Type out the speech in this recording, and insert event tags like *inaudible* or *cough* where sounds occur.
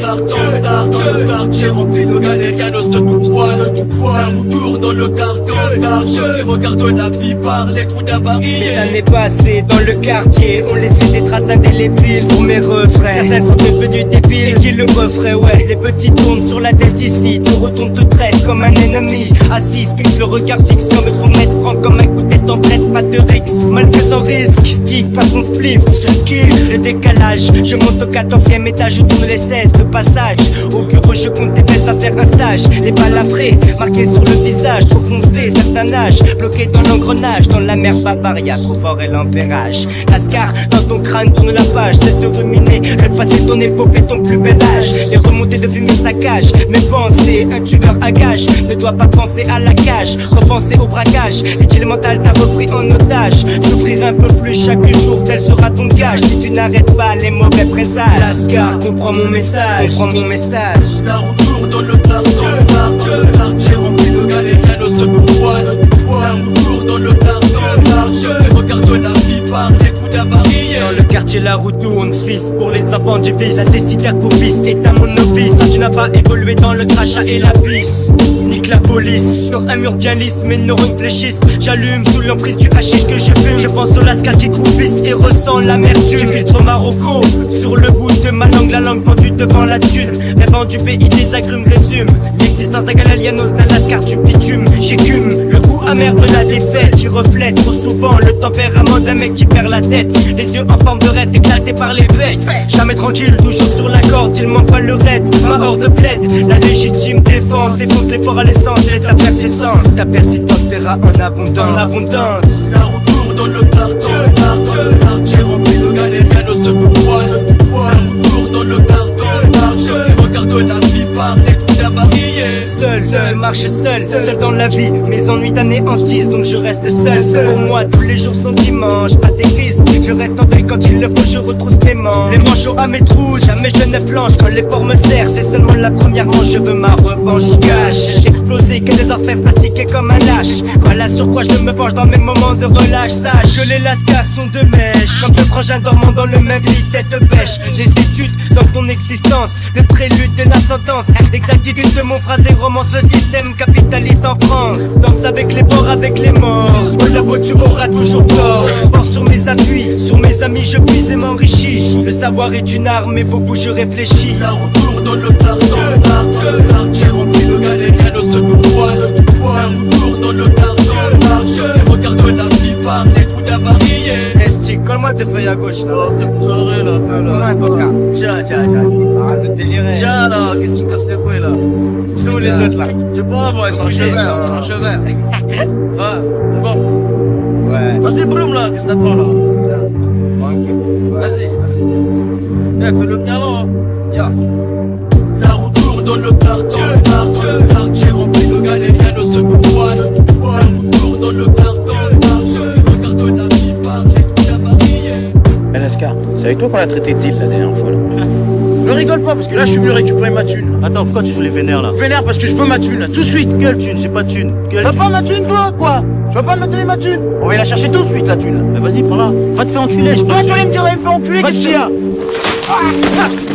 quartier, le quartier rempli de galérianos de tout poil, de tout poil. On tourne dans le quartier, qui regardent la vie par les trous d'un Mes années passées dans le quartier ont laissé des traces indélébiles sur mes refrains. Certains sont devenus débiles et qui le refraient, ouais. Les petits tournent sur la tête ici, te retourne, te traite comme un ennemi. Assis, fixe le regard fixe comme son maître franc, comme un coup de tempête, pas de rix. Malgré son risque, stick, pas ton spliff, le décalage. Je monte au 14e étage, je tourne les 16 de passage. Au bureau, je compte tes baisses, va faire un stage. Les balafrés, marqués sur le visage, trop foncé, certain âge. Bloqué dans l'engrenage, dans la mer Bavaria, trop fort est l'ampérage. Lascar, dans ton crâne, tourne la page, cesse de ruminer. Le passé, ton épopée, ton plus bel âge. Les remontées de fumée saccage. Mes pensées, un tueur à gage. Ne dois pas penser à la cage, repenser au braquage. L'idylle mental t'a repris en otage. Souffrir un peu plus chaque jour, tel sera ton gage. Si tu n'arrêtes pas les mauvais présages. Lascar, comprends mon message, comprends mon message. Là on tourne dans le quartier, quartier, quartier rempli de galérianos de tout poil. Là on tourne dans le quartier, quartier, regarde la vie par les coups d'un barillet. Dans le quartier, la route tourne, fils, pour les enfants du vice. La décidère propice est à mon novice. Tu n'as pas évolué dans le crachat et la pisse. Nique la police sur un mur bien lisse, mes neurones fléchissent. J'allume sous l'emprise du hashish que je fume. Je pense aux lascars qui croupissent et ressens l'amertume. Tu filtres Marocco sur le ma langue, la langue pendue devant la thune. Rêvant du pays des agrumes résume l'existence d'un galalianos, d'un lascar du bitume. J'écume le goût amer de la défaite qui reflète trop souvent le tempérament d'un mec qui perd la tête. Les yeux en forme de raid éclatés par les bêtes. Jamais tranquille, toujours sur la corde, il m'envoie le raid. Ma horde plaide, la légitime défense défonce les ports à l'essence et ta persistance. Ta persistance paiera en abondance. En abondance. Seul, je marche seul, seul dans la vie. Mes ennuis t'anéantissent, donc je reste seul. Pour moi, tous les jours sont dimanche, pas des risques. Je reste en deuil quand il le faut, je retrousse mes manches. Les manchots à mes trous, jamais je ne flanche. Quand les porcs me serrent, c'est seulement la première manche. Je veux ma revanche cash. Explosé que des orfèvres plastiqués comme un lâche. Voilà sur quoi je me penche dans mes moments de relâche. Sache que les lascars sont de mèche. Comme le frangin dormant dans le même lit, tête bêche. Des études dans ton existence, le prélude de la sentence. L'exactitude de mon phrasé romance le système capitaliste en France. Danse avec les morts, avec les morts. Oh là tu auras toujours tort. Mort sur mes amis, je puise et m'enrichis. Le savoir est une arme, mais beaucoup je réfléchis. Là on tourne dans le quartier, quartier, rempli de tout poil, de tout poil. Là on tourne dans le quartier, qui regarde la vie par coups d'un barillet. Esti, colle-moi tes feuilles à gauche là. Oh, c'est soirée là, là. un coca. Tiens, tiens, tiens. Arrête de délirer. Tiens là, qu'est-ce qui casse les couilles là? Où sont les autres là? Je sais pas, moi, ils sont cheveux, ils sont cheveux. *laughs* Ouais, bon. Ouais. Vas-y, brume là, qu'est-ce que t'attends là Vas-y, vas-y. Eh, fais le piano, hein. Ya. Là, on tourne dans le quartier, quartier, quartier rempli de galérianos de. On tourne dans le quartier, regarde la vie par les trous c'est avec toi qu'on a traité de deal la dernière fois là. *laughs* Ne rigole pas parce que là je suis venu récupérer ma thune. Attends, pourquoi tu joues les vénères là Vénère parce que je veux ma thune là, tout de suite. Quelle thune J'ai pas de thune. Quelle thune pas ma thune toi quoi Tu vas pas me donner ma thune On va la chercher tout de suite la thune. Mais vas-y, prends-la. Va te faire enculer. Toi tu allais me dire, me faire enculer, qu'est-ce qu'il y a Dégage